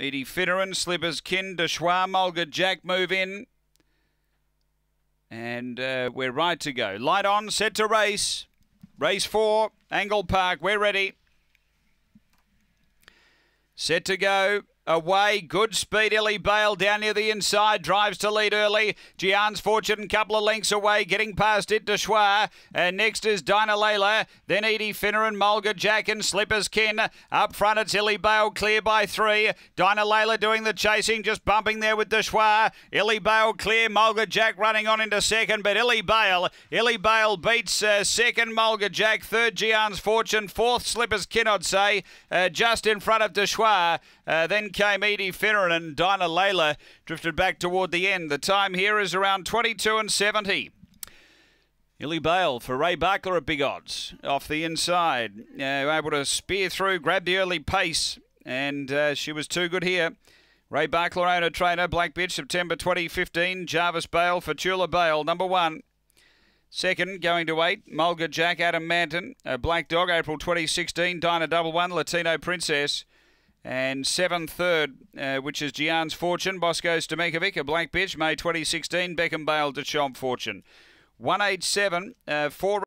Edie Finneran, Slippers, Kin, Deschwa, Mulga, Jack move in. And uh, we're right to go. Light on, set to race. Race four, Angle Park, we're ready. Set to go. Away, good speed. Ellie Bale down near the inside, drives to lead early. Gian's Fortune, a couple of lengths away, getting past it. Deschwa. And next is Dinah Layla. Then Edie Finner and Mulga Jack and Slippers Kin. Up front, it's Ellie Bale clear by three. Dinah Layla doing the chasing, just bumping there with Deschwa. Ellie Bale clear. Mulga Jack running on into second, but Ellie Bale. Ellie Bale beats uh, second Mulga Jack, third Gian's Fortune, fourth Slippers Kin, I'd say, uh, just in front of Deschwa. Uh, then came Edie Finneran and Dinah Layla drifted back toward the end. The time here is around 22 and 70. Ellie Bale for Ray Barkler at big odds off the inside. Uh, able to spear through, grab the early pace, and uh, she was too good here. Ray Barkler, owner trainer, Black Bitch, September 2015. Jarvis Bale for Tula Bale, number one. Second, going to eight, Mulga Jack, Adam Manton. A Black Dog, April 2016. Dyna Double One, Latino Princess. And seven third, uh, which is Gian's Fortune, Bosco Stamekovic, a black bitch, May 2016, Beckham Bale, Deschamps Fortune. 187, uh, four.